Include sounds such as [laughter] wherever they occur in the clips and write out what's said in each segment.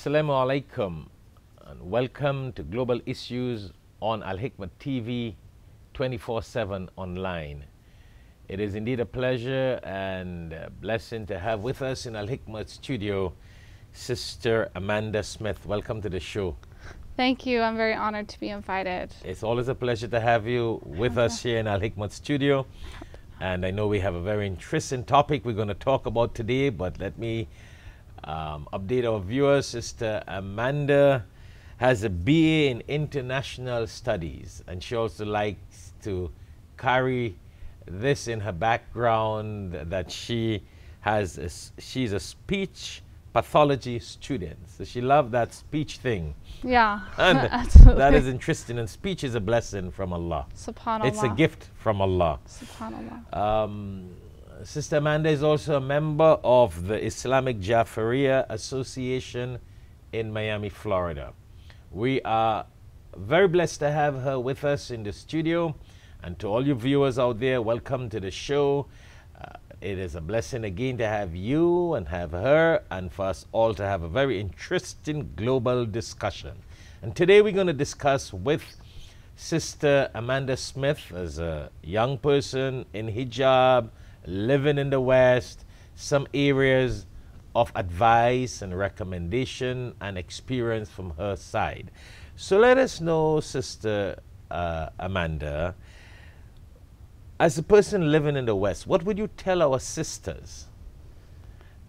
Assalamu alaikum and welcome to Global Issues on Al Hikmah TV 24 7 online. It is indeed a pleasure and a blessing to have with us in Al Hikmah studio Sister Amanda Smith. Welcome to the show. Thank you. I'm very honored to be invited. It's always a pleasure to have you with us here in Al Hikmah studio. And I know we have a very interesting topic we're going to talk about today, but let me um, update our viewers. Sister Amanda has a BA in International Studies, and she also likes to carry this in her background that she has a, she's a speech pathology student. So she loved that speech thing. Yeah, [laughs] And [laughs] absolutely. that is interesting. And speech is a blessing from Allah. Subhanallah. It's a gift from Allah. Subhanallah. Um, Sister Amanda is also a member of the Islamic Jafariya Association in Miami, Florida. We are very blessed to have her with us in the studio. And to all you viewers out there, welcome to the show. Uh, it is a blessing again to have you and have her, and for us all to have a very interesting global discussion. And today we're going to discuss with Sister Amanda Smith as a young person in hijab, living in the West, some areas of advice and recommendation and experience from her side. So let us know, Sister uh, Amanda, as a person living in the West, what would you tell our sisters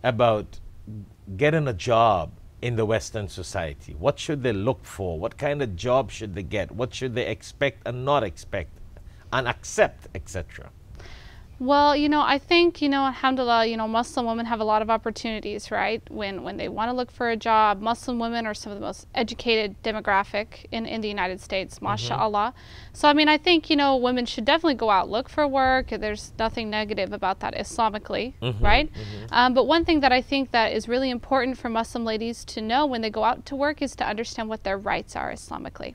about getting a job in the Western society? What should they look for? What kind of job should they get? What should they expect and not expect and accept, etc.? Well, you know, I think, you know, alhamdulillah, you know, Muslim women have a lot of opportunities, right? When when they want to look for a job, Muslim women are some of the most educated demographic in, in the United States, mm-hmm. mashallah. So, I mean, I think, you know, women should definitely go out, look for work. There's nothing negative about that Islamically, mm-hmm. right? Mm-hmm. Um, but one thing that I think that is really important for Muslim ladies to know when they go out to work is to understand what their rights are Islamically.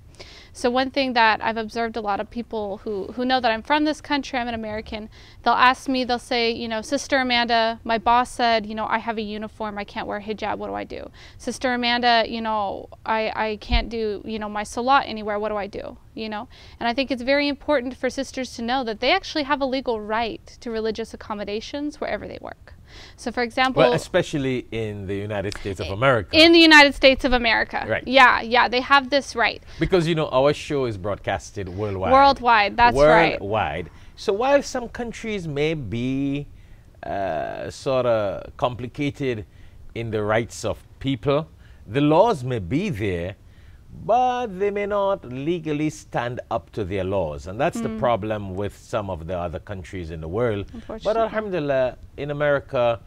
So one thing that I've observed a lot of people who, who know that I'm from this country, I'm an American, they'll ask me, they'll say, you know, Sister Amanda, my boss said, you know, I have a uniform, I can't wear hijab, what do I do? Sister Amanda, you know, I, I can't do, you know, my salat anywhere, what do I do? You know? And I think it's very important for sisters to know that they actually have a legal right to religious accommodations wherever they work. So for example, Well, especially in the United States of America. in the United States of America. Right. Yeah, yeah, they have this right. because, you know, our show is broadcasted worldwide. Worldwide, that's right. Worldwide. So while some countries may be uh, sort of complicated in the rights of people, the laws may be there, but they may not legally stand up to their laws. And that's the problem with some of the other countries in the world. But alhamdulillah, in America,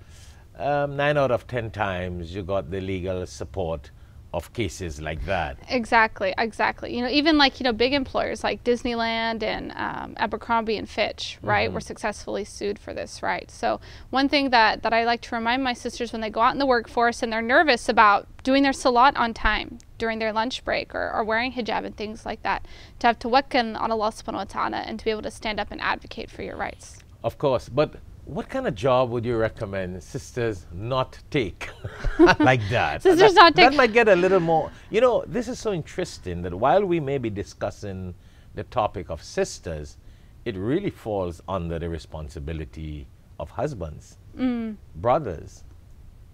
um, nine out of ten times you got the legal support of cases like that. Exactly, exactly. You know, even like you know, big employers like Disneyland and um, Abercrombie and Fitch, right, were successfully sued for this, right? So one thing that that I like to remind my sisters when they go out in the workforce and they're nervous about doing their salat on time during their lunch break or, or wearing hijab and things like that, to have tawakkul on Allah subhanahu wa ta'ala and to be able to stand up and advocate for your rights. Of course, but what kind of job would you recommend sisters not take [laughs] like that? [laughs] Sisters that, not take- That might get a little more. You know, this is so interesting that while we may be discussing the topic of sisters, it really falls under the responsibility of husbands, mm. brothers,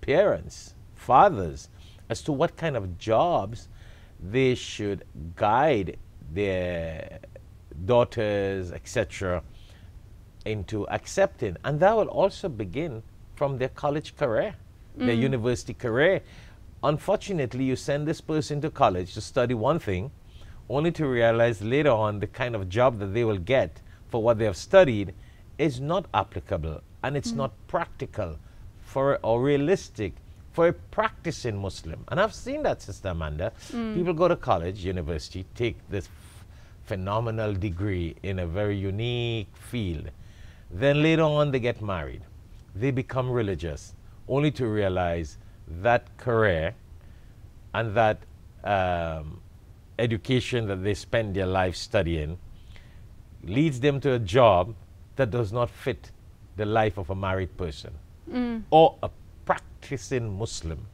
parents, fathers, as to what kind of jobs they should guide their daughters, etc into accepting. And that will also begin from their college career, their mm-hmm. university career. Unfortunately, you send this person to college to study one thing, only to realize later on the kind of job that they will get for what they have studied is not applicable and it's mm. not practical for or realistic for a practicing Muslim. And I've seen that, Sister Amanda. People go to college, university, take this phenomenal degree in a very unique field. Then later on, they get married. They become religious, only to realize that career and that um, education that they spend their life studying leads them to a job that does not fit the life of a married person or a practicing Muslim.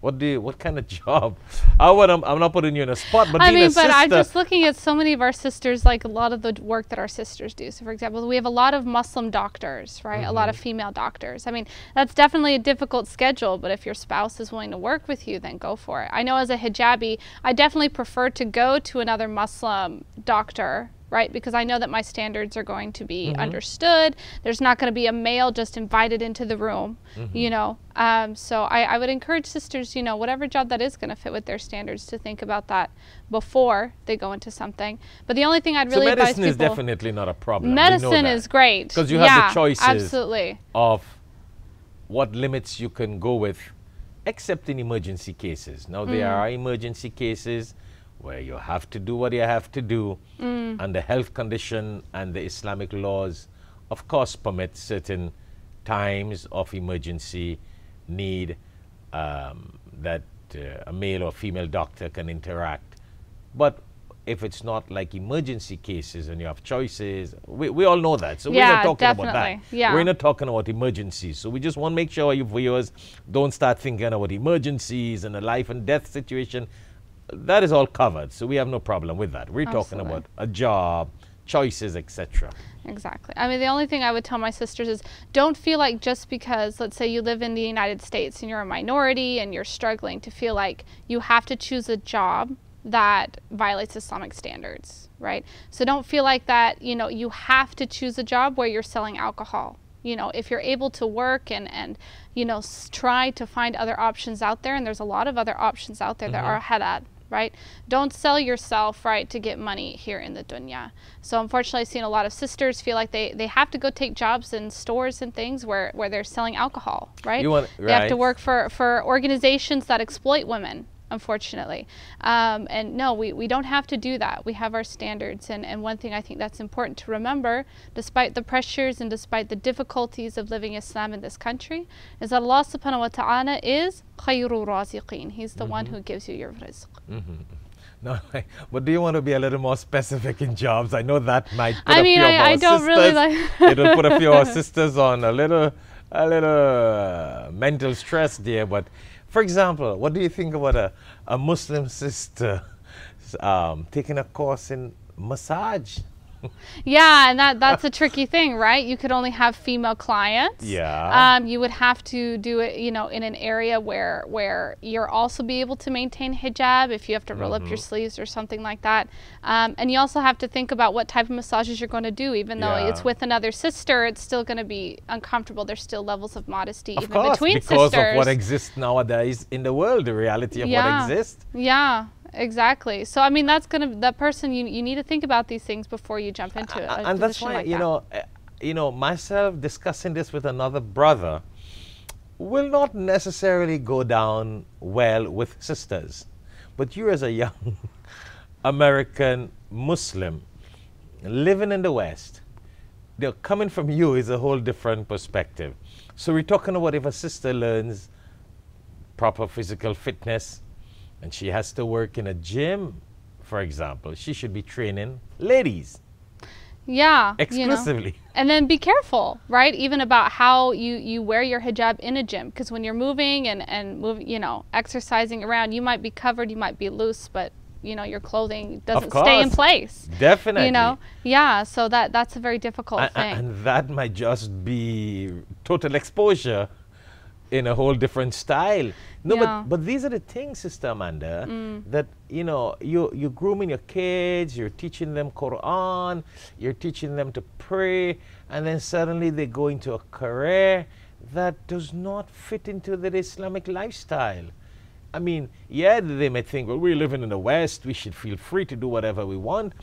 What do you, what kind of [laughs] job? I would, I'm, I'm not putting you in a spot, but I mean, but I'm just looking at so many of our sisters, like a lot of the work that our sisters do. So, for example, we have a lot of Muslim doctors, right? A lot of Mm-hmm. female doctors. I mean, that's definitely a difficult schedule, but if your spouse is willing to work with you, then go for it. I know as a hijabi, I definitely prefer to go to another Muslim doctor. Right, because I know that my standards are going to be Mm-hmm. understood. There's not going to be a male just invited into the room, Mm-hmm. you know. Um, so I, I would encourage sisters, you know, whatever job that is going to fit with their standards, to think about that before they go into something. But the only thing I'd so really advise medicine is definitely not a problem. Medicine is great that. is great 'Cause you have the yeah, choices. Absolutely. of what limits you can go with, except in emergency cases. Now, there Mm. are emergency cases where you have to do what you have to do, Mm. and the health condition and the Islamic laws, of course, permit certain times of emergency need um, that uh, a male or female doctor can interact. But if it's not like emergency cases and you have choices, we, we all know that. So we're not talking about that. Yeah. We're not talking about emergencies. So we just want to make sure you viewers don't start thinking about emergencies and a life and death situation. That is all covered. So we have no problem with that. We're talking about a job, choices, etc. Exactly. I mean, the only thing I would tell my sisters is don't feel like just because, let's say, you live in the United States and you're a minority and you're struggling to feel like you have to choose a job that violates Islamic standards, right? So don't feel like that, you know, you have to choose a job where you're selling alcohol. You know, if you're able to work and, and you know, s- try to find other options out there, and there's a lot of other options out there that mm-hmm. are ahead halal, right? Don't sell yourself, right, to get money here in the dunya. So unfortunately, I've seen a lot of sisters feel like they, they have to go take jobs in stores and things where, where they're selling alcohol, right? You want- They have to work for, for organizations that exploit women, unfortunately. Um, and no, we, we don't have to do that. We have our standards. And, and one thing I think that's important to remember, despite the pressures and despite the difficulties of living Islam in this country, is that Allah subhanahu wa ta'ala is khayru raziqeen. He's the one who gives you your rizq. [laughs] No, but do you want to be a little more specific in jobs? I know that might put I a mean, few of I- our I don't really like- [laughs] it'll put a few of our [laughs] sisters on a little, a little uh, mental stress there. But for example, what do you think about a, a Muslim sister um, taking a course in massage? Yeah, and that that's a tricky thing, right? You could only have female clients. Yeah. Um, you would have to do it, you know, in an area where where you're also be able to maintain hijab if you have to roll up Mm-hmm. your sleeves or something like that. Um, and you also have to think about what type of massages you're going to do. Even though it's with another sister, it's still going to be uncomfortable. There's still levels of modesty Of even course, between because sisters. of what exists nowadays in the world, the reality of Yeah. what exists. yeah. Exactly. So I mean, that's gonna that person. You you need to think about these things before you jump into A- and that's why like you that. know uh, you know myself discussing this with another brother will not necessarily go down well with sisters but you as a young [laughs] american muslim living in the west they're coming from you is a whole different perspective so we're talking about if a sister learns proper physical fitness and she has to work in a gym for example she should be training ladies Yeah. you know. exclusively. And then be careful, right? Even about how you, you wear your hijab in a gym. Because when you're moving and, and move, you know, exercising around, you might be covered, you might be loose, but, you know, your clothing doesn't stay in course. place. Definitely. You know? Yeah. So that that's a very difficult thing. and that might just be total exposure in a whole different style. No, Yeah. Mm. but but these are the things, Sister Amanda, that you know you you grooming your kids, you're teaching them Quran, you're teaching them to pray, and then suddenly they go into a career that does not fit into their Islamic lifestyle. I mean, yeah, they may think, well, we're living in the West, we should feel free to do whatever we want.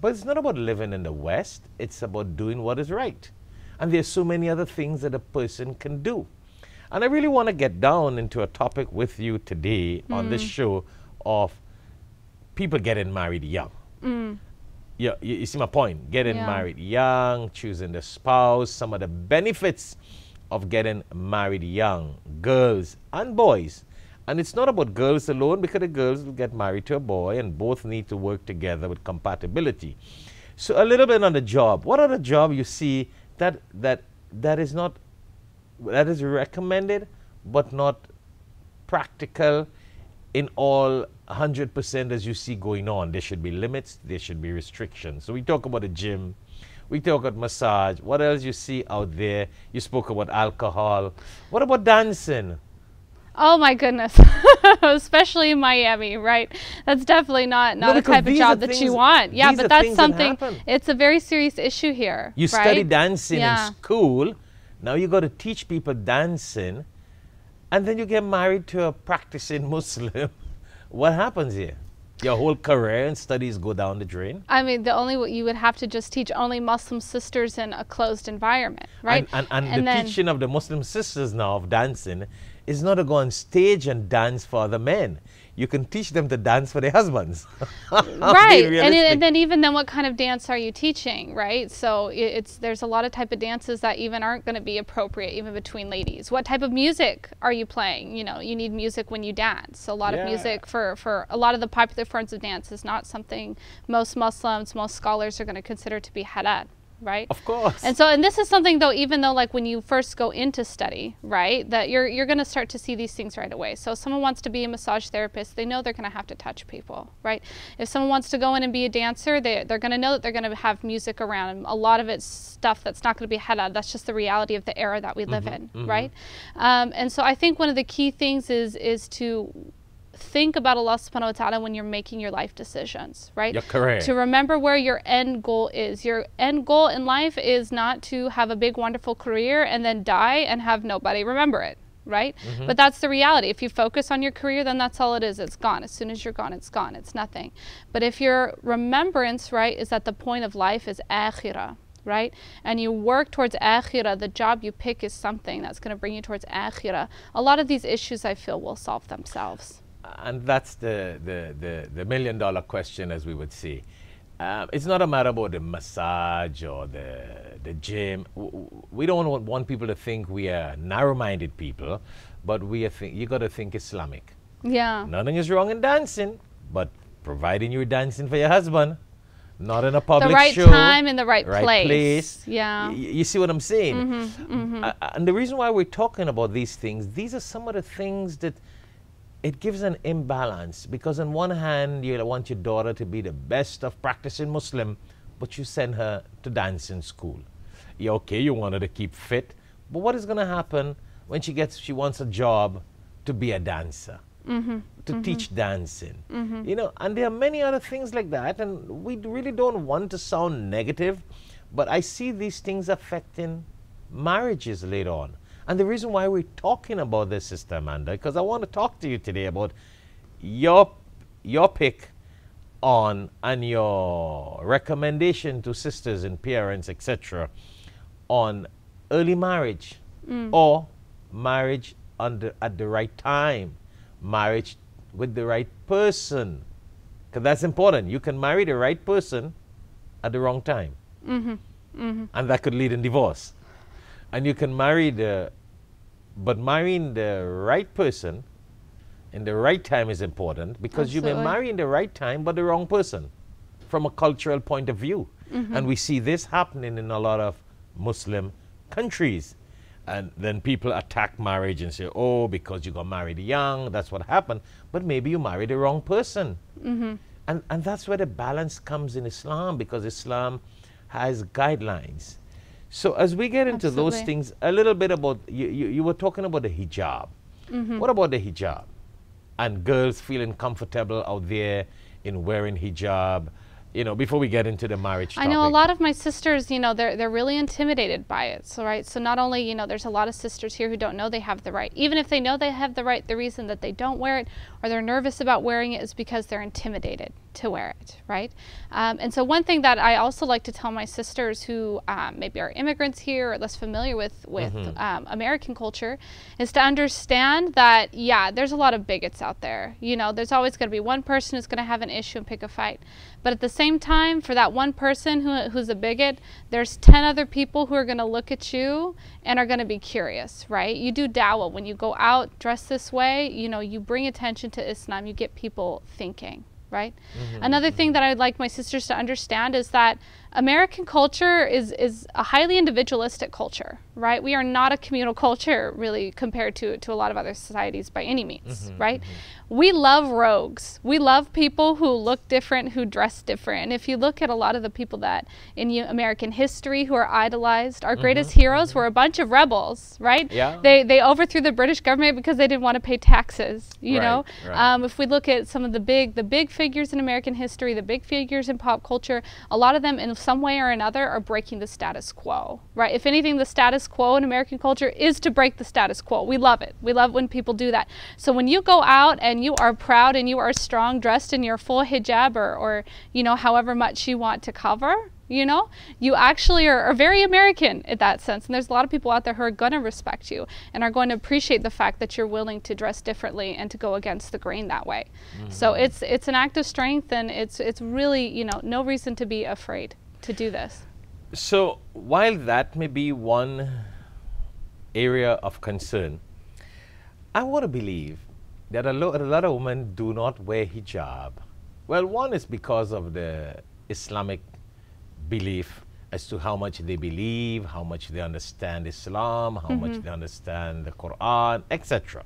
But it's not about living in the West, it's about doing what is right. And there's so many other things that a person can do. And I really want to get down into a topic with you today on this mm. show of people getting married young. Mm. Yeah, you, you see my point. Getting Yeah. married young, choosing the spouse, some of the benefits of getting married young, girls and boys. And it's not about girls alone because the girls will get married to a boy and both need to work together with compatibility. So a little bit on the job. What are the job you see that that that is not that is recommended but not practical in all 100% as you see going on. There should be limits, there should be restrictions. So we talk about the gym, we talk about massage. What else you see out there? You spoke about alcohol. What about dancing? Oh my goodness, [laughs] especially in Miami, right? That's definitely not not No, a type of job that you want. Yeah, but that's things that something. It's a very serious issue here. You right? study dancing Yeah. in school. Now you got to teach people dancing, and then you get married to a practicing [laughs] Muslim. what happens here? Your whole career and studies go down the drain. I mean, the only you would have to just teach only Muslim sisters in a closed environment, right? And, and, and, the then, teaching of the Muslim sisters now of dancing is not to go on stage and dance for other men. You can teach them to dance for their husbands. [laughs] Right and, it, and then even then what kind of dance are you teaching right? So i- it's there's a lot of type of dances that even aren't going to be appropriate even between ladies. What type of music are you playing? You know you need music when you dance. A lot Yeah. of music for for a lot of the popular forms of dance is not something most muslims most scholars are going to consider to be halal right of course. and so, and this is something though, even though like when you first go into study, right, that you're you're going to start to see these things right away. So, if someone wants to be a massage therapist, they know they're going to have to touch people, right? If someone wants to go in and be a dancer, they they're going to know that they're going to have music around. And a lot of it's stuff that's not going to be halal. That's just the reality of the era that we live in, right? Um, and so, I think one of the key things is is to think about Allah subhanahu wa ta'ala when you're making your life decisions, right? Your career. To remember where your end goal is. Your end goal in life is not to have a big, wonderful career and then die and have nobody remember it, right? Mm-hmm. But that's the reality. If you focus on your career, then that's all it is. It's gone. As soon as you're gone, it's gone. It's nothing. But if your remembrance, right, is that the point of life is akhirah, right? And you work towards akhirah, the job you pick is something that's going to bring you towards akhirah. A lot of these issues, I feel, will solve themselves. And that's the, the, the, the million dollar question, as we would say. Um, it's not a matter about the massage or the, the gym. We don't want, want people to think we are narrow minded people, but we are think, you got to think Islamic. Yeah. Nothing is wrong in dancing, but providing you're dancing for your husband, not in a public the right show. time in the right, right place. place. Yeah. Y- you see what I'm saying? Mm-hmm, Uh, uh, and the reason why we're talking about these things, these are some of the things that it gives an imbalance because on one hand you want your daughter to be the best of practicing Muslim, but you send her to dancing school. Yeah, okay, you want her to keep fit, but what is going to happen when she gets she wants a job to be a dancer? Mm-hmm, to mm-hmm. teach dancing. Mm-hmm. You know, and there are many other things like that, and we really don't want to sound negative, but I see these things affecting marriages later on. And the reason why we're talking about this, Sister Amanda, because I want to talk to you today about your your pick on and your recommendation to sisters and parents, etc., on early marriage mm. or marriage under at the right time, marriage with the right person, because that's important. You can marry the right person at the wrong time, mm-hmm. Mm-hmm. and that could lead in divorce. And you can marry the, but marrying the right person in the right time is important because you may marry in the right time but the wrong person from a cultural point of view. Mm-hmm. And we see this happening in a lot of Muslim countries. And then people attack marriage and say, oh, because you got married young, that's what happened. But maybe you married the wrong person. Mm-hmm. And, and that's where the balance comes in Islam because Islam has guidelines. So as we get into those things, a little bit about, you, you, you were talking about the hijab. Mm-hmm. What about the hijab? And girls feeling comfortable out there in wearing hijab, you know, before we get into the marriage I know a lot of my sisters, you know, they're they're really intimidated by it. So right, so not only you know, there's a lot of sisters here who don't know they have the right. Even if they know they have the right, the reason that they don't wear it or they're nervous about wearing it is because they're intimidated to wear it, right? Um, and so one thing that I also like to tell my sisters who um, maybe are immigrants here or less familiar with with um, American culture is to understand that yeah, there's a lot of bigots out there. You know, there's always going to be one person who's going to have an issue and pick a fight. But at the same time, for that one person who, who's a bigot, there's 10 other people who are going to look at you and are going to be curious, right? You do dawah. When you go out dressed this way, you know, you bring attention to Islam, you get people thinking, right? Mm-hmm, Another thing mm-hmm. that I'd like my sisters to understand is that American culture is, is a highly individualistic culture, right? We are not a communal culture really compared to, to a lot of other societies by any means, Mhm, right? We love rogues. We love people who look different, who dress different. And if you look at a lot of the people that in American history who are idolized, our greatest heroes were a bunch of rebels, right? Yeah. They they overthrew the British government because they didn't want to pay taxes, you Right, know? right. Um, if we look at some of the big the big figures in American history, the big figures in pop culture, a lot of them in some way or another are breaking the status quo, right? If anything, the status quo in American culture is to break the status quo. We love it. We love when people do that. So when you go out and you are proud and you are strong, dressed in your full hijab or, or you know, however much you want to cover, you know, you actually are, are very American in that sense. And there's a lot of people out there who are going to respect you and are going to appreciate the fact that you're willing to dress differently and to go against the grain that way. Mm. So it's it's an act of strength, and it's it's really you know no reason to be afraid to do this. So while that may be one area of concern, I want to believe that a, lo- a lot of women do not wear hijab. Well, one is because of the Islamic belief as to how much they believe, how much they understand Islam, how much mm-hmm. they understand the Quran, etc.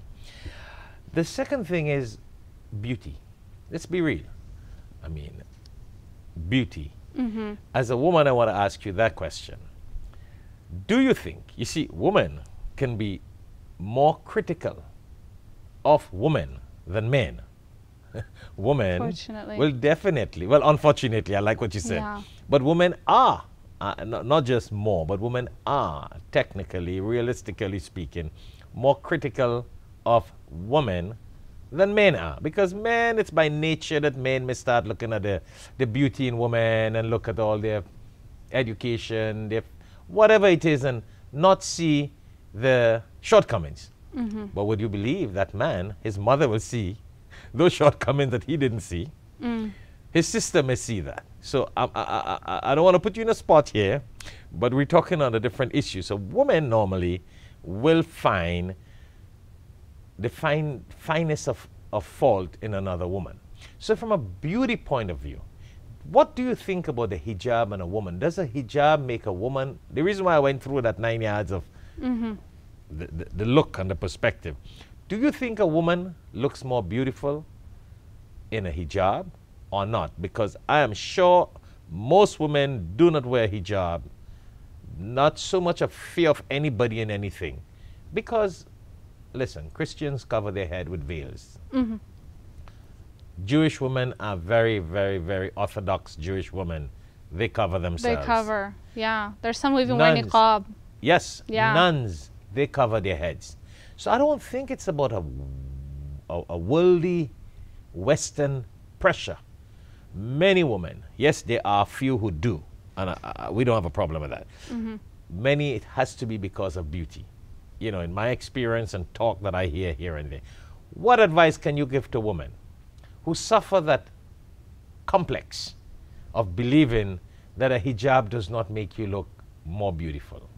The second thing is beauty. Let's be real. I mean, beauty. As a woman, I want to ask you that question. Do you think, you see, women can be more critical of women than men? [laughs] women will definitely, well, unfortunately, I like what you said, Yeah. but women are, uh, not, not just more, but women are, technically, realistically speaking, more critical of women than men are. Because men, it's by nature that men may start looking at the, the beauty in women and look at all their education, their whatever it is, and not see the shortcomings. Mm-hmm. But would you believe that man, his mother will see those shortcomings that he didn't see? Mm. His sister may see that. So I, I, I, I- I don't want to put you in a spot here, but we're talking on a different issue. So women normally will find the fine, finest of, of fault in another woman. So from a beauty point of view, what do you think about the hijab and a woman? Does a hijab make a woman? The reason why I went through that nine yards of mm-hmm. the, the, the look and the perspective. Do you think a woman looks more beautiful in a hijab or not? Because I am sure most women do not wear hijab, not so much a fear of anybody and anything. Because, listen, Christians cover their head with veils. Jewish women are very, very, very orthodox Jewish women. They cover themselves. They cover, yeah. There's some who even wear niqab. Yes, Yeah. nuns, they cover their heads. So I don't think it's about a, a, a worldly Western pressure. Many women, yes, there are few who do, and uh, uh, we don't have a problem with that. Many, it has to be because of beauty. You know, in my experience and talk that I hear here and there, what advice can you give to women who suffer that complex of believing that a hijab does not make you look more beautiful?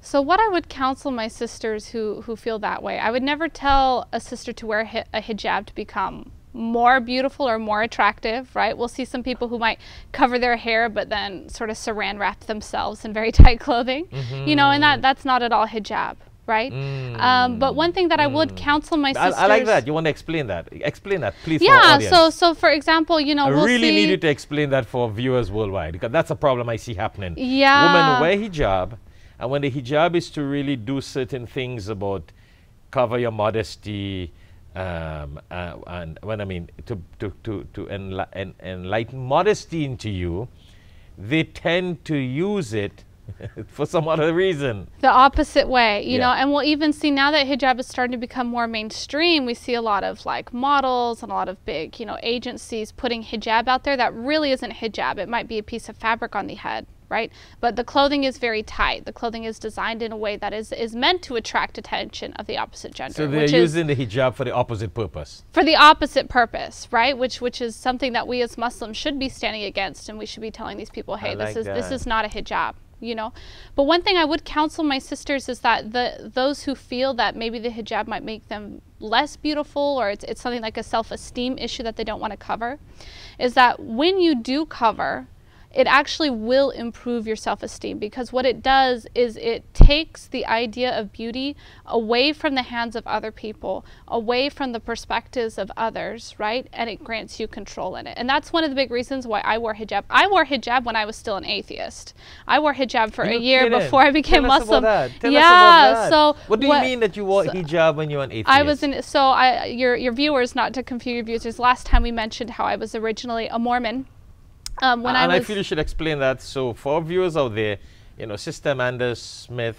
So what I would counsel my sisters who who feel that way, I would never tell a sister to wear a hi- a hijab to become more beautiful or more attractive, right? We'll see some people who might cover their hair but then sort of saran wrap themselves in very [laughs] tight clothing, you know, and that mm-hmm. that's not at all hijab, right? Um, but one thing that I would counsel my I, sisters. I like that. You want to explain that? Explain that, please. Yeah. So so for example, you know, I we'll really see. need you to explain that for viewers worldwide because that's a problem I see happening. Yeah. Women wear hijab, and when the hijab is to really do certain things about cover your modesty, um, uh, and when I mean to to to to enli- en- enlighten modesty into you, they tend to use it [laughs] for some other reason. the opposite way, you Yeah. know, and we'll even see now that hijab is starting to become more mainstream. We see a lot of like models and a lot of big, you know, agencies putting hijab out there that really isn't hijab. It might be a piece of fabric on the head, right? But the clothing is very tight. The clothing is designed in a way that is is meant to attract attention of the opposite gender, So they're which is using the hijab for the opposite purpose. for the opposite purpose, right? Which which is something that we as Muslims should be standing against, and we should be telling these people, hey, like this is this is not a hijab, you know. But one thing I would counsel my sisters is that the those who feel that maybe the hijab might make them less beautiful, or it's it's something like a self-esteem issue that they don't want to cover, is that when you do cover. It actually will improve your self esteem because what it does is it takes the idea of beauty away from the hands of other people, away from the perspectives of others, right? And it grants you control in it. And that's one of the big reasons why I wore hijab. I wore hijab when I was still an atheist. I wore hijab for You're a year kidding. before I became Tell us Muslim. about that. Tell yeah, us about that. so what do you mean that you wore so- hijab when you were an atheist? I was in so I your your viewers not to confuse your viewers. Last time we mentioned how I was originally a Mormon. Um, when and I I was feel you should explain that. So for viewers out there, you know, Sister Amanda Smith,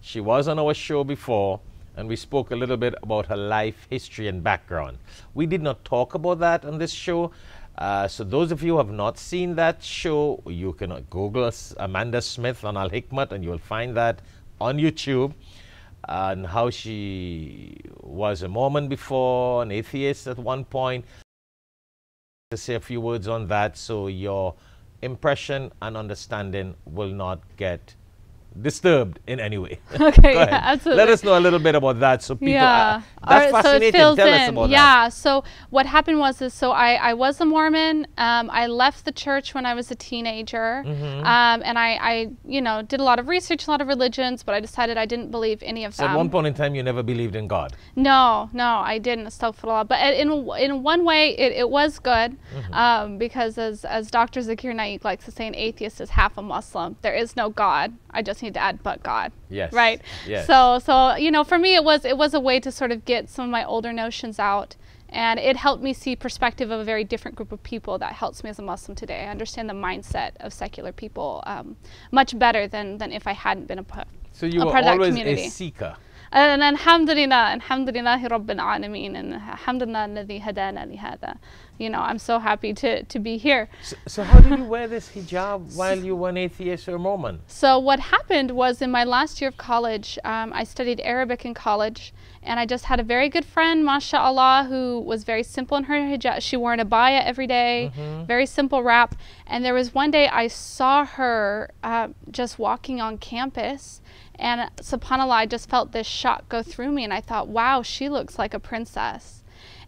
she was on our show before, and we spoke a little bit about her life history and background. We did not talk about that on this show. Uh, so those of you who have not seen that show, you can uh, Google Amanda Smith on Al Hikmat, and you will find that on YouTube. And how she was a Mormon before, an atheist at one point, to say a few words on that so your impression and understanding will not get disturbed in any way. [laughs] okay, yeah, absolutely. Let us know a little bit about that so people yeah. uh, that's Alright, so fascinating. fills Tell us in. about that. yeah. So what happened was is so I, I was a Mormon. Um, I left the church when I was a teenager, Mm-hmm. um, and I, I you know did a lot of research, a lot of religions, but I decided I didn't believe any of So them. at one point in time you never believed in God. No, no, I didn't. Astaghfirullah. But in in one way, it, it was good Mm-hmm. um, because as as Dr. Zakir Naik likes to say, an atheist is half a Muslim. There is no God. I just need to add but God. Yes. Right. Yes. So so you know, for me, it was it was a way to sort of get some of my older notions out. And it helped me see perspective of a very different group of people that helps me as a Muslim today. I understand the mindset of secular people um, much better than, than if I hadn't been a part, So you a were part of that always community. a seeker. and alhamdulillah, alhamdulillah rabbil alameen, and alhamdulillah alladhi hadana li hada. You know, I'm so happy to, to be here. So, so how did you wear this hijab while you were an atheist or Mormon? So what happened was in my last year of college, um, I studied Arabic in college, and I just had a very good friend, mashallah, who was very simple in her hijab. She wore an abaya every day, very simple wrap. And there was one day I saw her uh, just walking on campus, and subhanallah, I just felt this shock go through me, and I thought, wow, she looks like a princess.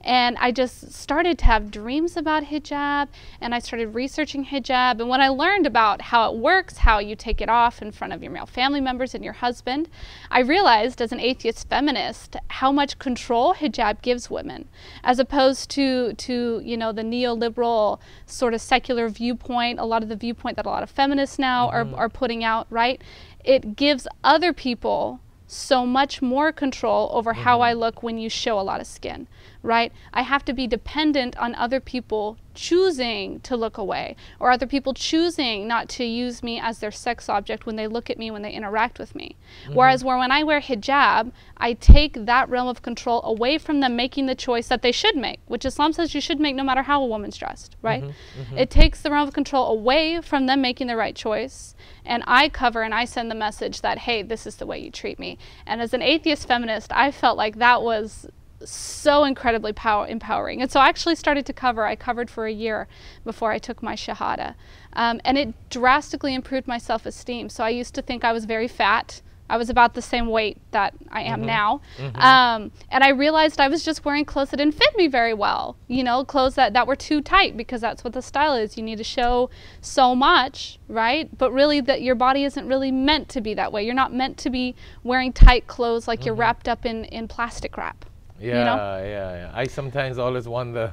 And I just started to have dreams about hijab, and I started researching hijab. And when I learned about how it works, how you take it off in front of your male family members and your husband, I realized as an atheist feminist how much control hijab gives women, as opposed to, to you know, the neoliberal sort of secular viewpoint, a lot of the viewpoint that a lot of feminists now are, mm-hmm. are putting out, right? It gives other people so much more control over how mm-hmm. I look when you show a lot of skin, right? I have to be dependent on other people choosing to look away or other people choosing not to use me as their sex object when they look at me, when they interact with me. Mm-hmm. Whereas where when I wear hijab, I take that realm of control away from them making the choice that they should make, which Islam says you should make no matter how a woman's dressed, mm-hmm. right? Mm-hmm. It takes the realm of control away from them making the right choice and I cover and I send the message that hey, this is the way you treat me. And as an atheist feminist, I felt like that was so incredibly power empowering. And so I actually started to cover. I covered for a year before I took my shahada, um, and it drastically improved my self-esteem. So I used to think I was very fat. I was about the same weight that I am now. Um, and I realized I was just wearing clothes that didn't fit me very well. You know, clothes that, that were too tight because that's what the style is. You need to show so much, right? But really, that your body isn't really meant to be that way. You're not meant to be wearing tight clothes like you're wrapped up in, in plastic wrap. Yeah, know? yeah, yeah. I sometimes always wonder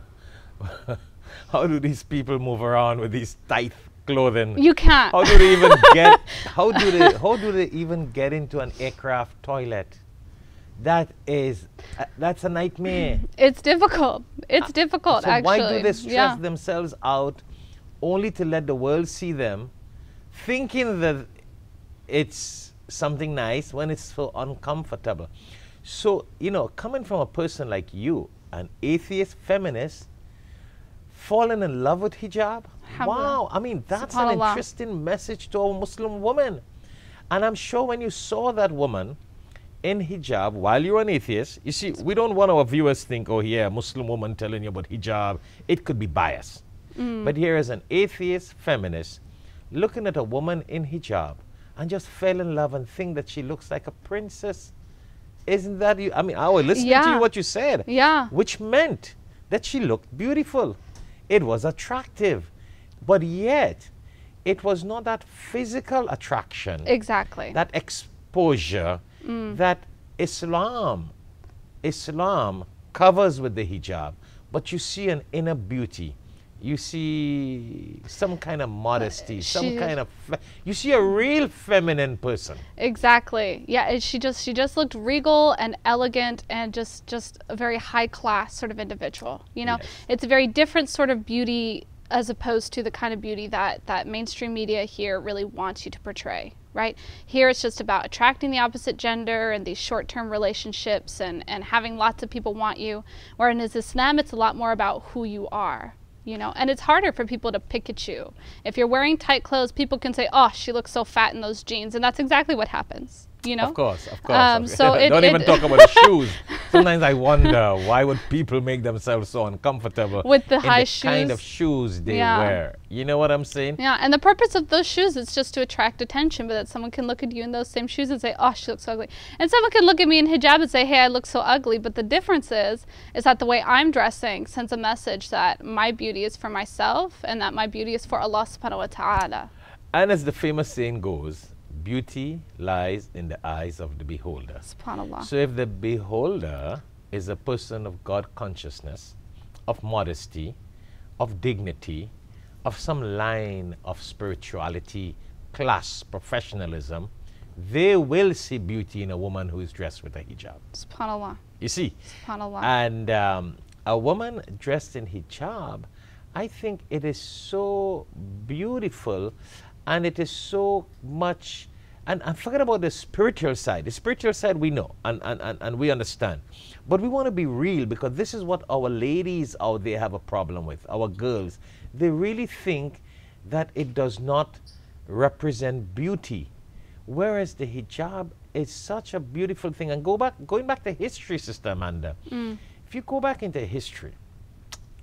[laughs] how do these people move around with these tight clothing? You can't. how do they even [laughs] get? How do they? How do they even get into an aircraft toilet? That is, uh, that's a nightmare. [laughs] It's difficult. It's difficult, so actually. why do they stress yeah. themselves out, only to let the world see them, thinking that it's something nice when it's so uncomfortable? So you know, coming from a person like you, an atheist feminist, falling in love with hijab. Wow, I mean that's an interesting message to a Muslim woman. And I'm sure when you saw that woman in hijab while you're an atheist, you see, we don't want our viewers think, oh, yeah, a Muslim woman telling you about hijab. It could be bias. Mm. But here is an atheist feminist looking at a woman in hijab and just fell in love and think that she looks like a princess. Isn't that you? I mean, I was listening to Yeah. you what you said, Yeah. which meant that she looked beautiful. It was attractive. But yet, it was not that physical attraction, Exactly. that exposure mm. that Islam, Islam covers with the hijab, but you see an inner beauty. You see some kind of modesty, some kind of, you see a real feminine person. Exactly. Yeah, she just she just looked regal and elegant and just just a very high class sort of individual. You know, Yes. it's a very different sort of beauty as opposed to the kind of beauty that that mainstream media here really wants you to portray. Right here, it's just about attracting the opposite gender and these short-term relationships and and having lots of people want you. Whereas in Islam, it's a lot more about who you are you know? And it's harder for people to pick at you. If you're wearing tight clothes people can say oh she looks so fat in those jeans. And that's exactly what happens you know Of course, of course. Um, so it- don't even it- talk about the [laughs] shoes. Sometimes I wonder why would people make themselves so uncomfortable With the high the kind of shoes they Yeah. wear. You know what I'm saying? yeah and the purpose of those shoes is just to attract attention but that someone can look at you in those same shoes and say oh she looks so ugly and someone can look at me in hijab and say hey i look so ugly but the difference is is that the way i'm dressing sends a message that my beauty is for myself and that my beauty is for allah subhanahu wa ta'ala And as the famous saying goes, beauty lies in the eyes of the beholder. subhanallah So if the beholder is a person of God consciousness, of modesty, of dignity, of some line of spirituality, class, professionalism, they will see beauty in a woman who is dressed with a hijab. subhanallah You see? subhanallah And um, a woman dressed in hijab, I think it is so beautiful and it is so much. And, and forget about the spiritual side. The spiritual side we know and, and, and, and we understand. But we want to be real because this is what our ladies out there have a problem with, our girls. They really think that it does not represent beauty. Whereas the hijab is such a beautiful thing. And go back, going back to history, Sister Amanda, mm. if you go back into history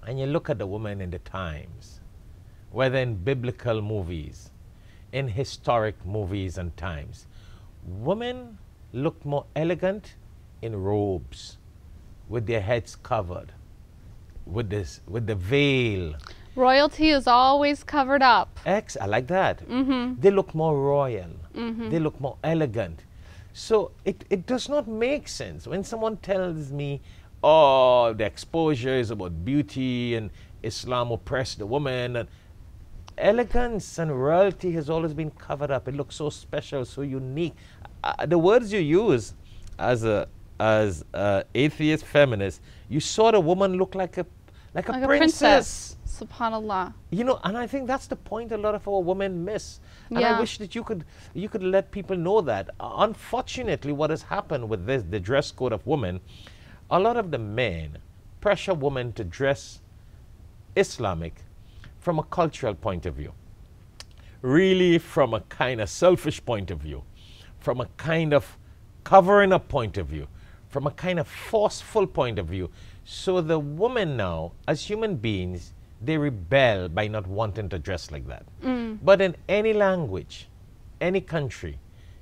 and you look at the woman in the times, whether in biblical movies, in historic movies and times, women looked more elegant in robes, with their heads covered, with this, with the veil. royalty is always covered up X, I like that. Mm-hmm. They look more royal. Mm-hmm. They look more elegant. So it, it does not make sense when someone tells me, oh, the exposure is about beauty and Islam oppressed the woman. And elegance and royalty has always been covered up. It looks so special, so unique. Uh, the words you use as a as a atheist feminist, you saw the woman look like a like a princess. a princess subhanallah You know, and I think that's the point a lot of our women miss. And I wish that you could you could let people know that. Uh, unfortunately, what has happened with this the dress code of women, a lot of the men pressure women to dress Islamic from a cultural point of view. Really from a kind of selfish point of view, from a kind of covering up point of view, from a kind of forceful point of view. So the women now, as human beings, they rebel by not wanting to dress like that. Mm. But in any language, any country,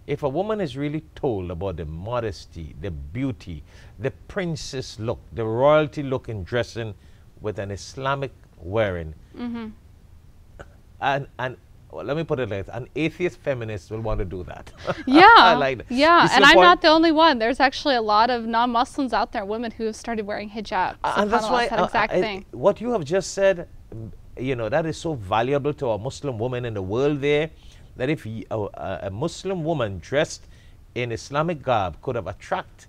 if a woman is really told about the modesty, the beauty, the princess look, the royalty look in dressing with an Islamic wearing, and, and well, let me put it like this, an atheist feminist will want to do that. [laughs] Yeah. I like that. Yeah, and I'm not the only one. There's actually a lot of non-Muslims out there, women who have started wearing hijab. Uh, and that's why that uh, exact uh, thing. what you have just said, mm, you know, that is so valuable to a Muslim woman in the world there, that if a Muslim woman dressed in Islamic garb could have attracted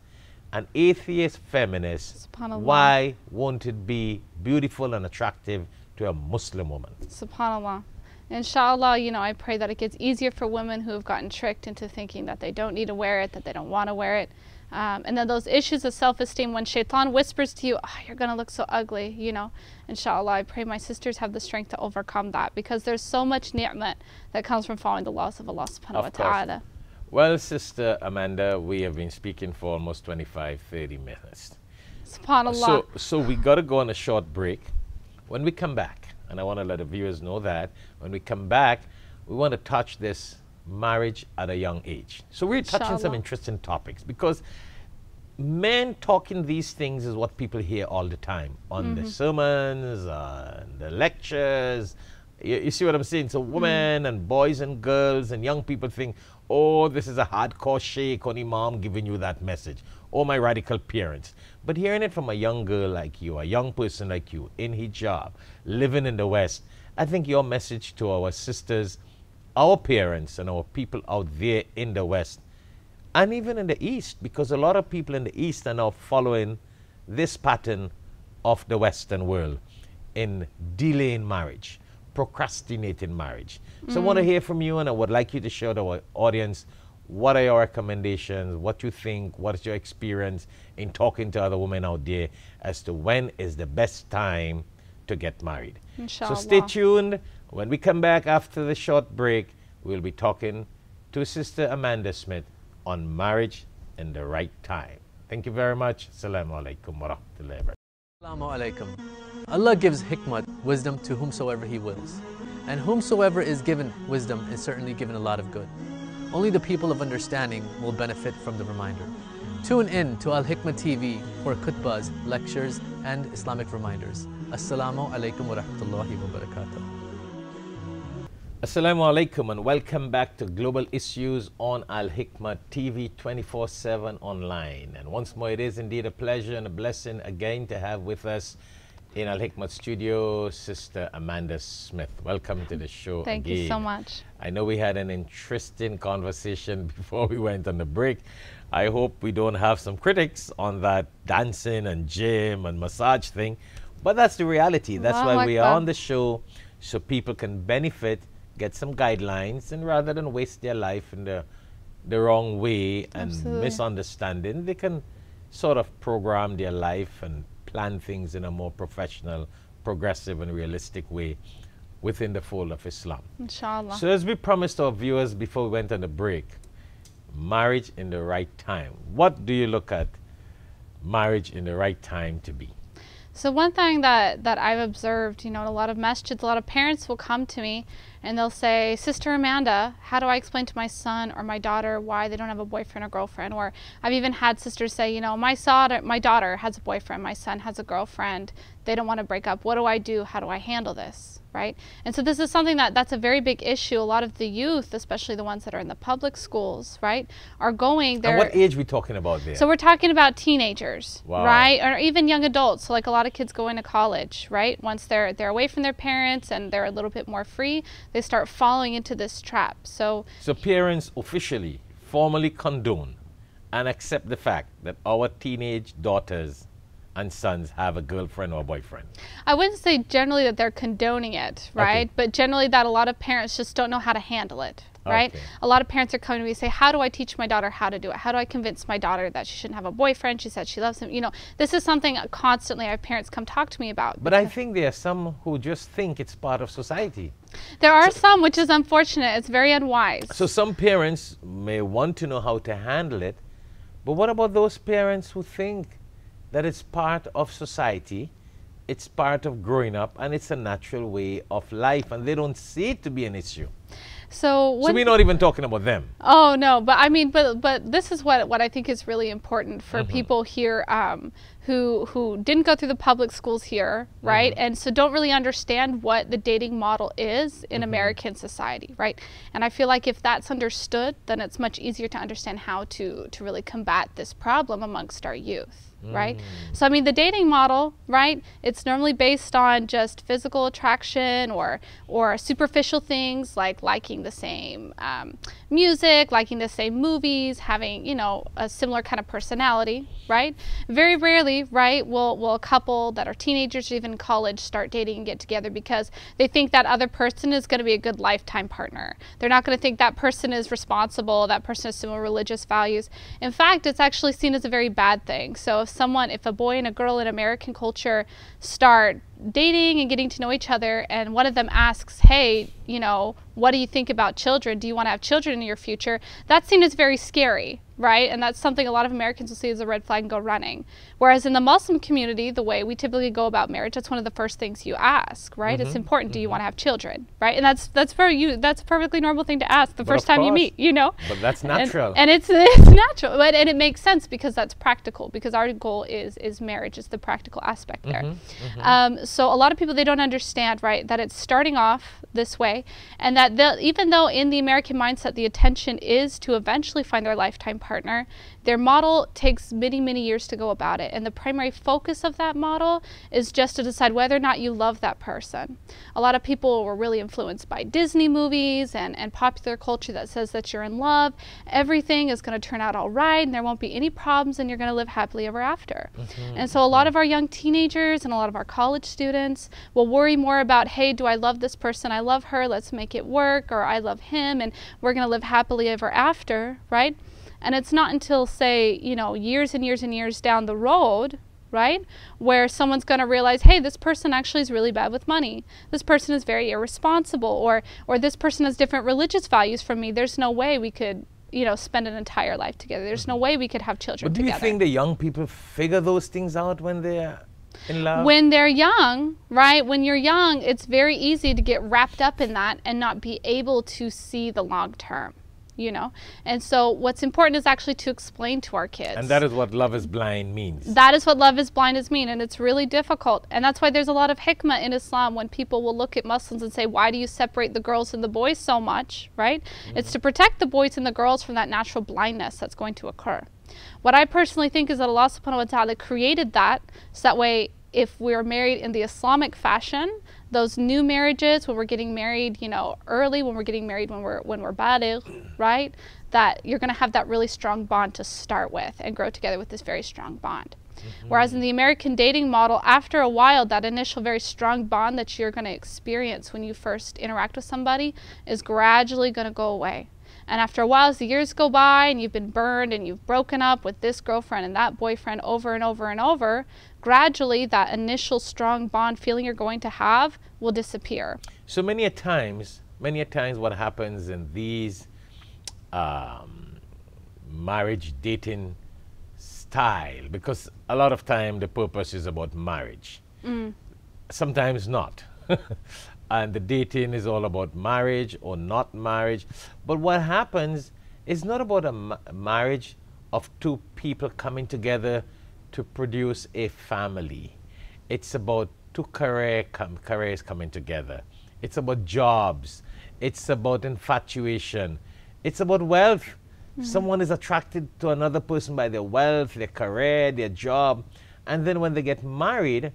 an atheist feminist, why won't it be beautiful and attractive to a Muslim woman? Subhanallah. Inshallah, you know, I pray that it gets easier for women who have gotten tricked into thinking that they don't need to wear it, that they don't want to wear it. Um, and then those issues of self-esteem, when shaitan whispers to you, oh, you're going to look so ugly, you know, inshallah, I pray my sisters have the strength to overcome that because there's so much ni'mat that comes from following the laws of Allah subhanahu wa Of ta'ala. Well, Sister Amanda, we have been speaking for almost 25, 30 minutes. Subhanallah. So, so we got to go on a short break. When we come back, and I want to let the viewers know that when we come back, we want to touch this marriage at a young age. So we're touching some interesting topics because men talking these things is what people hear all the time on the mm-hmm. sermons, on the lectures, You, you see what I'm saying? So mm. women and boys and girls and young people think, oh, this is a hardcore sheikh or imam giving you that message. Or my radical parents. But hearing it from a young girl like you, a young person like you, in hijab, living in the West, I think your message to our sisters, our parents, and our people out there in the West, and even in the East, because a lot of people in the East are now following this pattern of the Western world in delaying marriage, procrastinating marriage. Mm. So I want to hear from you, and I would like you to share with our audience what are your recommendations, what you think, what is your experience in talking to other women out there as to when is the best time to get married. Inshallah. So stay tuned. When we come back after the short break, we'll be talking to Sister Amanda Smith on marriage in the right time. Thank you very much. Assalamu alaikum wa rahmatullahi Assalamu alaikum. Allah gives hikmah, wisdom to whomsoever He wills. And whomsoever is given wisdom is certainly given a lot of good. Only the people of understanding will benefit from the reminder. Tune in to Al Hikmah TV for khutbahs, lectures, and Islamic reminders. Assalamu alaikum wa rahmatullahi wa barakatuh. Assalamu alaikum and welcome back to Global Issues on Al Hikmah TV 24 7 online. And once more, it is indeed a pleasure and a blessing again to have with us in Al Hikmah studio, Sister Amanda Smith. Welcome to the show. Thank again. you so much. I know we had an interesting conversation [laughs] before we went on the break. I hope we don't have some critics on that dancing and gym and massage thing, but that's the reality. That's why like we that. are on the show so people can benefit, get some guidelines, and rather than waste their life in the the wrong way and Absolutely. misunderstanding, they can sort of program their life and plan things in a more professional, progressive, and realistic way within the fold of Islam. Inshallah. So, as we promised our viewers before we went on the break, marriage in the right time. What do you look at marriage in the right time to be? So one thing that, that I've observed, you know, a lot of masjids, a lot of parents will come to me and they'll say, Sister Amanda, how do I explain to my son or my daughter why they don't have a boyfriend or girlfriend? Or I've even had sisters say, you know, my, son, my daughter has a boyfriend, my son has a girlfriend, they don't want to break up. What do I do? How do I handle this? Right? And so this is something that that's a very big issue. A lot of the youth, especially the ones that are in the public schools, right, are going there. What age are we talking about there? So we're talking about teenagers, wow. right, or even young adults. So like a lot of kids going to college, right? Once they're they're away from their parents and they're a little bit more free, they start falling into this trap. So so parents officially, formally condone and accept the fact that our teenage daughters and sons have a girlfriend or boyfriend? I wouldn't say generally that they're condoning it, right? Okay. But generally that a lot of parents just don't know how to handle it, right? Okay. A lot of parents are coming to me and say, how do I teach my daughter how to do it? How do I convince my daughter that she shouldn't have a boyfriend? She said she loves him. You know, this is something constantly I have parents come talk to me about. But I think there are some who just think it's part of society. There are so, some, which is unfortunate. It's very unwise. So some parents may want to know how to handle it, but what about those parents who think that it's part of society, it's part of growing up, and it's a natural way of life, and they don't see it to be an issue. So, so we're not even talking about them. Oh no, but I mean, but but this is what what I think is really important for mm-hmm. people here um, who who didn't go through the public schools here, right? Mm-hmm. And so don't really understand what the dating model is in mm-hmm. American society, right? And I feel like if that's understood, then it's much easier to understand how to to really combat this problem amongst our youth right? Mm. So, I mean, the dating model, right? It's normally based on just physical attraction or or superficial things like liking the same um, music, liking the same movies, having you know a similar kind of personality, right? Very rarely, right, will will a couple that are teenagers or even college start dating and get together because they think that other person is going to be a good lifetime partner. They're not going to think that person is responsible, that person has similar religious values. In fact, it's actually seen as a very bad thing. So if someone, if a boy and a girl in American culture start dating and getting to know each other and one of them asks hey you know what do you think about children do you want to have children in your future that's seen as very scary right and that's something a lot of americans will see as a red flag and go running Whereas in the Muslim community, the way we typically go about marriage, that's one of the first things you ask, right? Mm-hmm. It's important. Do you want to have children, right? And that's that's for you. That's a perfectly normal thing to ask the But first time you meet. You know. But that's And- natural. And, it's [laughs] it's natural, but and it makes sense because that's practical. Because our goal is is marriage. Is the practical aspect there. Mm-hmm, Um, so a lot of people they don't understand, right? That it's starting off this way, and that even though in the American mindset the intention is to eventually find their lifetime partner, their model takes many many years to go about it, and the primary focus of that model is just to decide whether or not you love that person. A lot of people were really influenced by Disney movies and, and popular culture that says that you're in love, everything is going to turn out all right, and there won't be any problems, and you're going to live happily ever after. Mm-hmm. And so a lot of our young teenagers and a lot of our college students will worry more about, hey, do I love this person? I love her, let's make it work, or I love him, and we're going to live happily ever after, right? And it's not until, say, you know, years and years and years down the road, right, where someone's going to realize, hey, this person actually is really bad with money. This person is very irresponsible, or or this person has different religious values from me. There's no way we could, you know, spend an entire life together. There's no way we could have children But do you think the young people figure those things out when they're in love? when they're young, right? When you're young, it's very easy to get wrapped up in that and not be able to see the long term, you know? And so what's important is actually to explain to our kids. and that is what love is blind means. That is what love is blind is mean, and it's really difficult. And that's why there's a lot of hikmah in Islam when people will look at Muslims and say, Why do you separate the girls and the boys so much? Right? Mm-hmm. It's to protect the boys and the girls from that natural blindness that's going to occur. What I personally think is that Allah subhanahu wa ta'ala created that so that way if we're married in the Islamic fashion, those new marriages when we're getting married, you know, early, when we're getting married when we're when we're baligh, right? That you're going to have that really strong bond to start with and grow together with this very strong bond. Mm-hmm. Whereas in the American dating model, after a while, that initial very strong bond that you're going to experience when you first interact with somebody is gradually going to go away. And after a while, as the years go by and you've been burned and you've broken up with this girlfriend and that boyfriend over and over and over, gradually that initial strong bond feeling you're going to have will disappear. So many a times, many a times, what happens in these um, marriage dating style, because a lot of time the purpose is about marriage. Sometimes not. [laughs] and the dating is all about marriage or not marriage. But what happens is not about a ma- marriage of two people coming together to produce a family. It's about two career com- careers coming together. It's about jobs. It's about infatuation. It's about wealth. Mm-hmm. Someone is attracted to another person by their wealth, their career, their job. And then when they get married,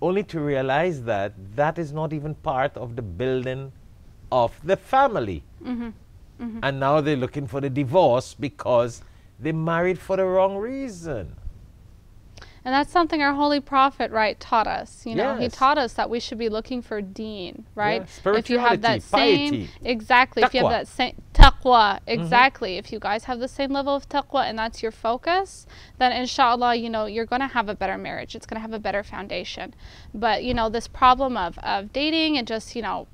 only to realize that that is not even part of the building of the family. Mm-hmm. Mm-hmm. And now they're looking for the divorce because they married for the wrong reason. And that's something our holy prophet, right, taught us. You know, he taught us that we should be looking for deen, right? Yeah, if you have that same exactly, if you have that same taqwa, exactly. If you guys have the same level of taqwa and that's your focus, then inshallah, you know, you're going to have a better marriage. It's going to have a better foundation. But, you know, this problem of of dating and just, you know,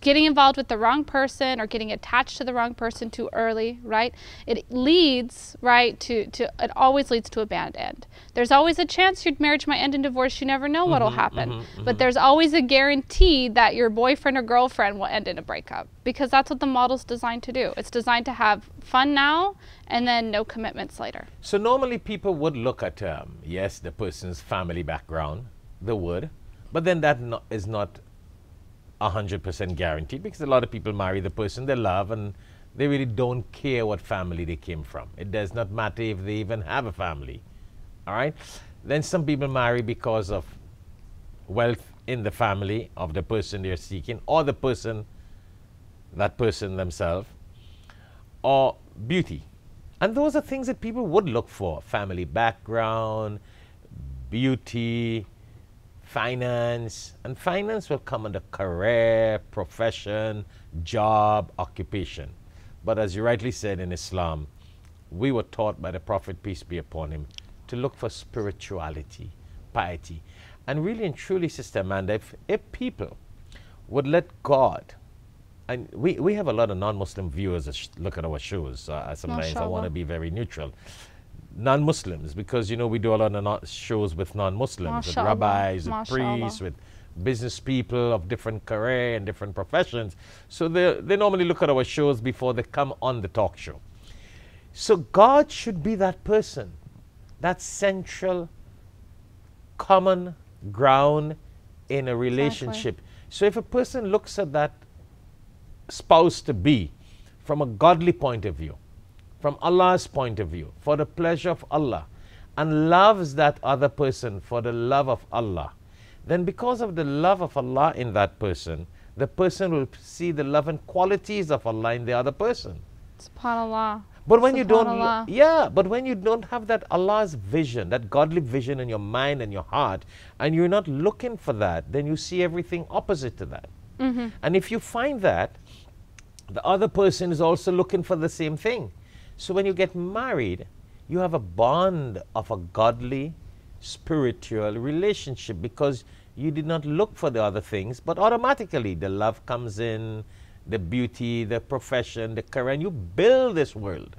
getting involved with the wrong person or getting attached to the wrong person too early, right? It leads, right, to, to it always leads to a bad end. There's always a chance your marriage might end in divorce. You never know what'll mm-hmm, happen. Mm-hmm, mm-hmm. But there's always a guarantee that your boyfriend or girlfriend will end in a breakup because that's what the model's designed to do. It's designed to have fun now and then no commitments later. So normally people would look at, um, yes, the person's family background, they would, but then that no, is not 100% guaranteed because a lot of people marry the person they love and they really don't care what family they came from. It does not matter if they even have a family. All right? Then some people marry because of wealth in the family of the person they're seeking or the person, that person themselves, or beauty. And those are things that people would look for family background, beauty, finance. And finance will come under career, profession, job, occupation. But as you rightly said in Islam, we were taught by the Prophet, peace be upon him, to look for spirituality, piety. And really and truly, Sister Amanda, if, if people would let God and we, we have a lot of non-Muslim viewers that sh- look at our shows. So uh, sometimes I want to be very neutral. non-Muslims because you know we do a lot of shows with non-Muslims, with rabbis, with priests, with business people of different career and different professions. So they they normally look at our shows before they come on the talk show. So God should be that person, that central common ground in a relationship. So if a person looks at that spouse to be from a godly point of view, from Allah's point of view, for the pleasure of Allah, and loves that other person for the love of Allah, then because of the love of Allah in that person, the person will see the love and qualities of Allah in the other person. SubhanAllah. But when you don't, yeah, but when you don't have that Allah's vision, that godly vision in your mind and your heart, and you're not looking for that, then you see everything opposite to that. Mm-hmm. And if you find that, the other person is also looking for the same thing. So when you get married, you have a bond of a godly, spiritual relationship because you did not look for the other things, but automatically the love comes in, the beauty, the profession, the career, and you build this world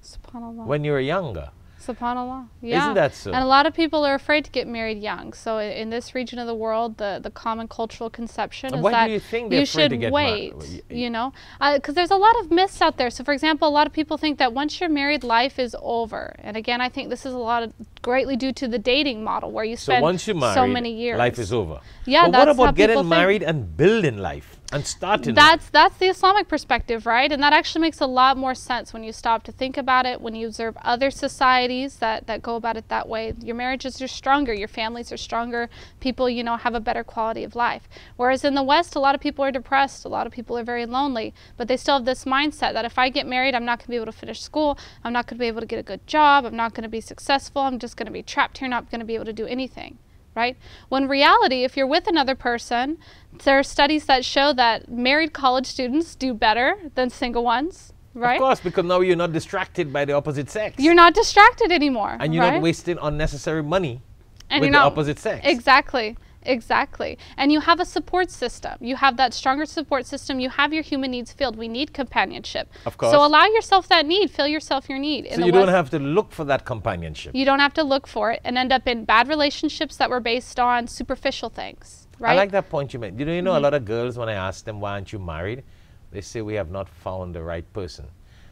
SubhanAllah. when you're younger. SubhanAllah. Yeah. that so? And a lot of people are afraid to get married young. So in this region of the world, the, the common cultural conception And is that you think you should wait. you know, uh, because there's a lot of myths out there. So for example, a lot of people think that once you're married, life is over. And again, I think this is a lot of greatly due to the dating model where you So spend once you're married, so many years. life is over. Yeah, but what that's how about getting think. married and building life and starting? That's that's the Islamic perspective, right? And that actually makes a lot more sense when you stop to think about it. When you observe other societies that that go about it that way, your marriages are stronger, your families are stronger. People, you know, have a better quality of life. Whereas in the West, a lot of people are depressed. A lot of people are very lonely, but they still have this mindset that if I get married, I'm not going to be able to finish school. I'm not going to be able to get a good job. I'm not going to be successful. I'm just going to be trapped here, not going to be able to do anything right? When reality, if you're with another person, there are studies that show that married college students do better than single ones, right? Of course, because now you're not distracted by the opposite sex. You're not distracted anymore, and you're right? not wasting unnecessary money and with the not opposite sex. Exactly. Exactly. And you have a support system. You have that stronger support system. You have your human needs filled. We need companionship. Of course. So allow yourself that need. Fill yourself your need. So you don't have to look for that companionship. you don't have to look for it and end up in bad relationships that were based on superficial things, right? I like that point you made. You know, you know, a mm-hmm. lot of girls when I ask them why aren't you married, they say we have not found the right person.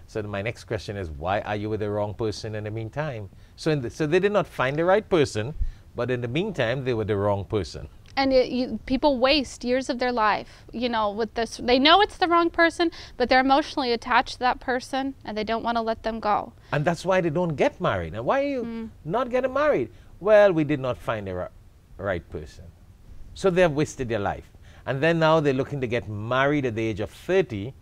So my next question is why are you with the wrong person in the meantime? So in the, so they did not find the right person, but in the meantime they were the wrong person. and it, you, people waste years of their life you know with this they know it's the wrong person but they're emotionally attached to that person and they don't want to let them go And that's why they don't get married. And why are you mm. not getting married? Well, we did not find the ri- right person. So they have wasted their life. And then now they're looking to get married at the age of 30,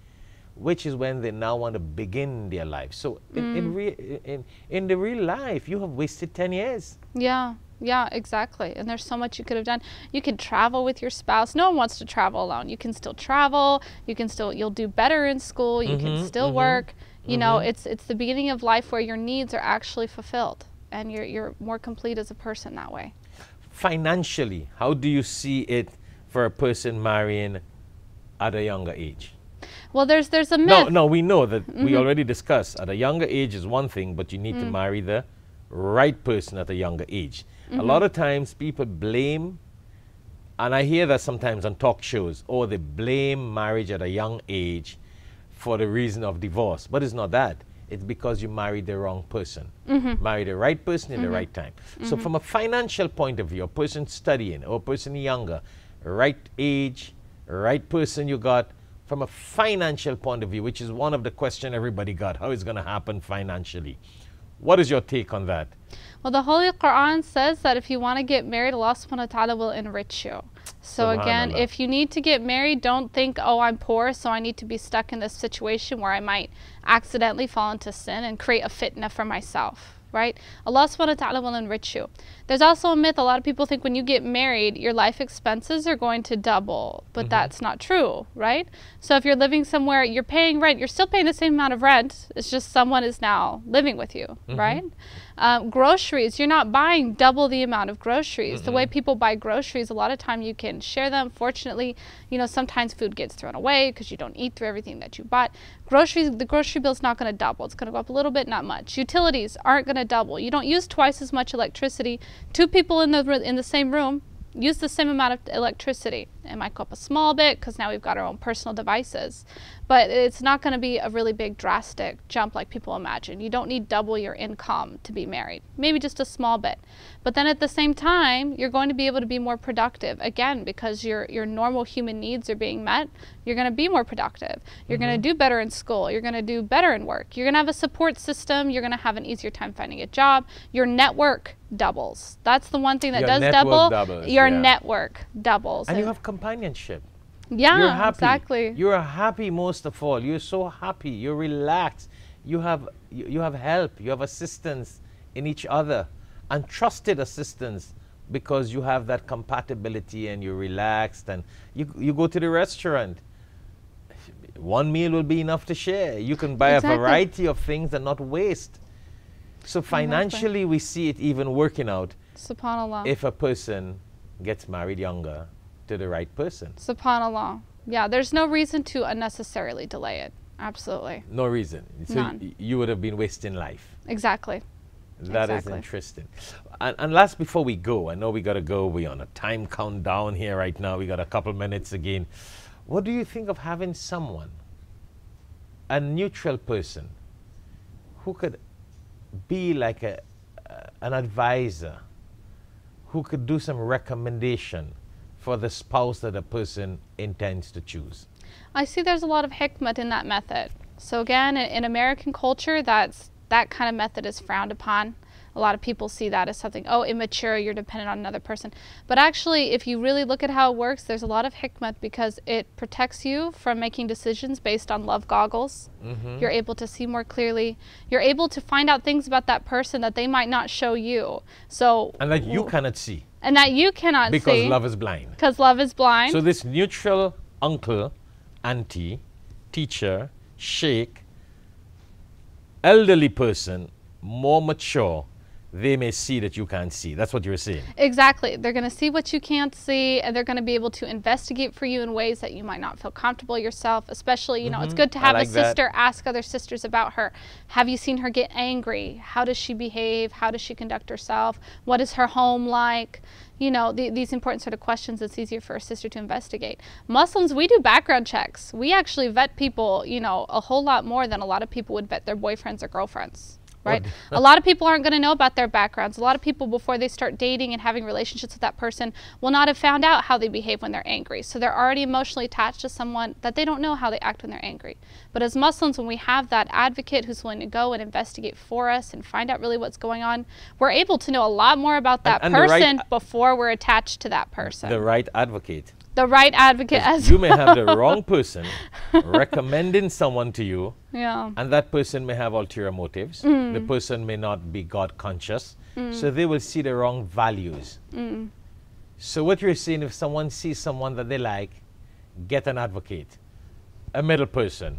which is when they now want to begin their life. So in, mm. in, in, in the real life, you have wasted 10 years. yeah yeah exactly and there's so much you could have done. You can travel with your spouse. No one wants to travel alone. You can still travel. You can still you'll do better in school. You can mm-hmm, still mm-hmm, work. You know mm-hmm. it's it's the beginning of life where your needs are actually fulfilled and you're you're more complete as a person that way. Financially, how do you see it for a person marrying at a younger age? well there's there's a myth. No, no, we know that we already discussed at a younger age is one thing, but you need to mm. marry the right person at a younger age. A mm-hmm. lot of times people blame, and I hear that sometimes on talk shows, or they blame marriage at a young age for the reason of divorce. But it's not that. It's because you married the wrong person. Mm-hmm. Married the right person in the mm-hmm. right time. So, from a financial point of view, a person studying or a person younger, right age, right person you got, from a financial point of view, which is one of the question everybody got, how is going to happen financially? What is your take on that? Well, the Holy Quran says that if you want to get married, Allah subhanahu wa ta'ala will enrich you. So again, if you need to get married, don't think, oh, I'm poor, so I need to be stuck in this situation where I might accidentally fall into sin and create a fitna for myself. Right? Allah subhanahu wa ta'ala will enrich you. There's also a myth a lot of people think when you get married, your life expenses are going to double, but that's not true, right? So if you're living somewhere, you're paying rent, you're still paying the same amount of rent. It's just someone is now living with you, right? Um, groceries, you're not buying double the amount of groceries. The way people buy groceries, a lot of time you can share them. Fortunately, you know, sometimes food gets thrown away because you don't eat through everything that you bought. Groceries, the grocery bill's not going to double. It's going to go up a little bit, not much. Utilities aren't going to double. You don't use twice as much electricity. Two people in the in the same room use the same amount of electricity. It might go up a small bit because now we've got our own personal devices, but it's not going to be a really big drastic jump like people imagine. You don't need double your income to be married, maybe just a small bit. But then at the same time, you're going to be able to be more productive again because your your normal human needs are being met. You're going to be more productive. You're going to mm-hmm. do better in school. You're going to do better in work. You're going to have a support system. You're going to have an easier time finding a job. Your network doubles. That's the one thing that Your does double. doubles, your yeah. network doubles. And you have companionship. yeah, You're happy. exactly. You're happy most of all. You're so happy. You're relaxed. You have you, you have help. You have assistance in each other, and trusted assistance because you have that compatibility and you're relaxed and you you go to the restaurant. One meal will be enough to share. You can buy Exactly. a variety of things and not waste. So financially, we see it even working out Subhanallah. if a person gets married younger to the right person. Subhanallah. Yeah, there's no reason to unnecessarily delay it. Absolutely. No reason. So None. y- you would have been wasting life. Exactly. That is Exactly. interesting. And, and last, before we go, I know we got to go. We're on a time countdown here right now. We got a couple minutes again. What do you think of having someone, a neutral person, who could be like a, uh, an advisor, who could do some recommendation for the spouse that a person intends to choose? I see there's a lot of hikmah in that method. So again, in, American culture, that's that kind of method is frowned upon. A lot of people see that as something, oh, immature, you're dependent on another person. But actually, if you really look at how it works, there's a lot of hikmah because it protects you from making decisions based on love goggles. Mm-hmm. You're able to see more clearly. You're able to find out things about that person that they might not show you. So And that you cannot see and that you cannot because see love is blind. because love is blind. So this neutral uncle, auntie, teacher, sheikh, elderly person, more mature, they may see that you can't see. That's what you're saying. Exactly. They're going to see what you can't see, and they're going to be able to investigate for you in ways that you might not feel comfortable yourself. Especially, you know, it's good to Mm-hmm. Have like a that. sister ask other sisters about her. Have you seen her get angry? How does she behave? How does she conduct herself? What is her home like? You know, the, these important sort of questions. It's easier for a sister to investigate. Muslims, we do background checks. We actually vet people, you know, a whole lot more than a lot of people would vet their boyfriends or girlfriends. Right? a lot of people aren't going to know about their backgrounds. A lot of people, before they start dating and having relationships with that person, will not have found out how they behave when they're angry. So they're already emotionally attached to someone that they don't know how they act when they're angry. But as Muslims, when we have that advocate who's willing to go and investigate for us and find out really what's going on, we're able to know a lot more about that and right- person before we're attached to that person. The right advocate. The right advocate as You may have the wrong person [laughs] recommending someone to you, yeah. and that person may have ulterior motives. Mm. The person may not be God conscious, so they will see the wrong values. Mm. So, what you're saying, if someone sees someone that they like, get an advocate, a middle person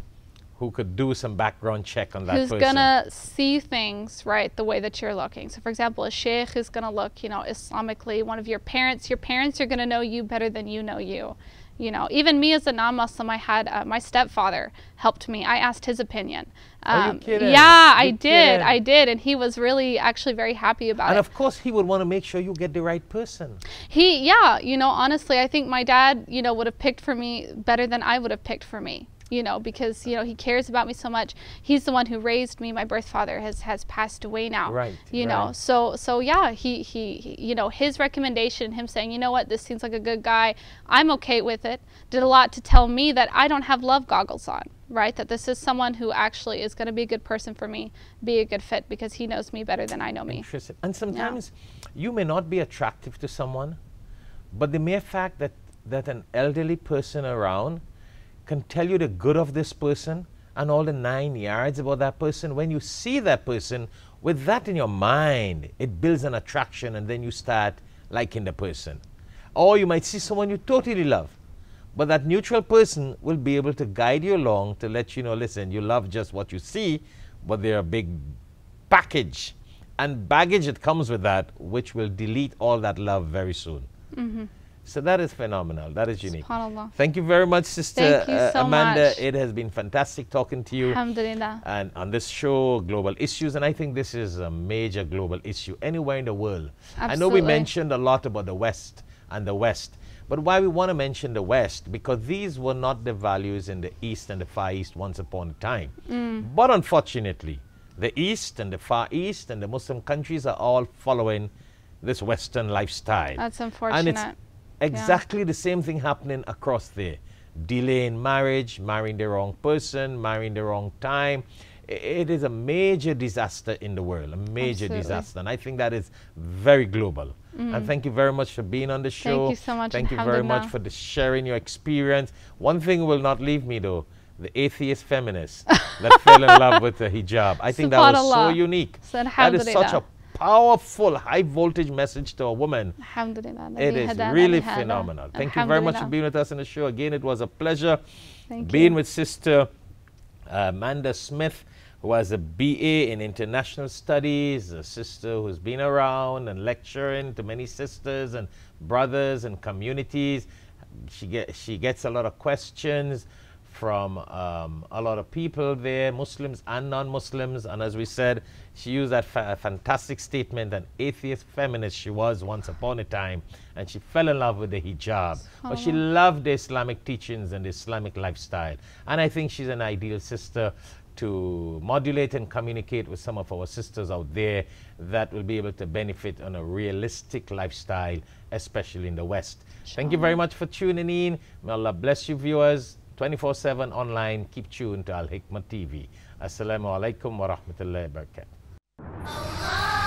who could do some background check on that who's person. gonna see things right the way that you're looking. So, for example, a sheikh is gonna look, you know, Islamically. One of your parents, your parents are gonna know you better than you know you. You know, even me as a non-Muslim, I had uh, my stepfather helped me. I asked his opinion. Are you Um, kidding? Yeah, I You did. kidding? I did, and he was really actually very happy about and it. And of course, he would want to make sure you get the right person. He, yeah, you know, honestly, I think my dad, you know, would have picked for me better than I would have picked for me. You know, because you know he cares about me so much. He's the one who raised me. My birth father has has passed away now. Right, You know, so so yeah, he, he he you know his recommendation, him saying, you know what, this seems like a good guy. I'm okay with it. Did a lot to tell me that I don't have love goggles on. Right, that this is someone who actually is going to be a good person for me, be a good fit because he knows me better than I know me. Interesting. And sometimes you may not be attractive to someone, but the mere fact that, that an elderly person around can tell you the good of this person and all the nine yards about that person, when you see that person, with that in your mind, it builds an attraction and then you start liking the person. Or you might see someone you totally love, but that neutral person will be able to guide you along to let you know, listen, you love just what you see, but they're a big package and baggage that comes with that, which will delete all that love very soon. Mm-hmm. So that is phenomenal. That is unique. Thank you very much, Sister uh, so Amanda. Much. It has been fantastic talking to you. Alhamdulillah. And on this show, Global Issues, and I think this is a major global issue anywhere in the world. Absolutely. I know we mentioned a lot about the West and the West, but why we want to mention the West, because these were not the values in the East and the Far East once upon a time. Mm. But unfortunately, the East and the Far East and the Muslim countries are all following this Western lifestyle. That's unfortunate. And it's exactly yeah. the same thing happening across there. Delaying marriage, marrying the wrong person, marrying the wrong time. It is a major disaster in the world, a major Absolutely. disaster. And I think that is very global. Mm. And thank you very much for being on the show. Thank you so much. Thank you very much for the sharing your experience. One thing will not leave me though the atheist feminist [laughs] that fell in love with the hijab. I think that was so unique. That is such a powerful high voltage message to a woman. It is really phenomenal. Thank you very much for being with us in the show. Again, it was a pleasure Thank being you. with Sister uh, Amanda Smith, who has a BA in International Studies, a sister who's been around and lecturing to many sisters and brothers and communities. She, get, she gets a lot of questions from um, a lot of people there, Muslims and non-Muslims. And as we said, she used that fa fantastic statement, an atheist feminist she was once upon a time, and she fell in love with the hijab. But she loved the Islamic teachings and the Islamic lifestyle. And I think she's an ideal sister to modulate and communicate with some of our sisters out there that will be able to benefit on a realistic lifestyle, especially in the West. Sure. Thank you very much for tuning in. May Allah bless you, viewers. 24 7 online. Keep tuned to Al Hikmah TV. Assalamu alaikum wa rahmatullahi wa barakatuh. Allah.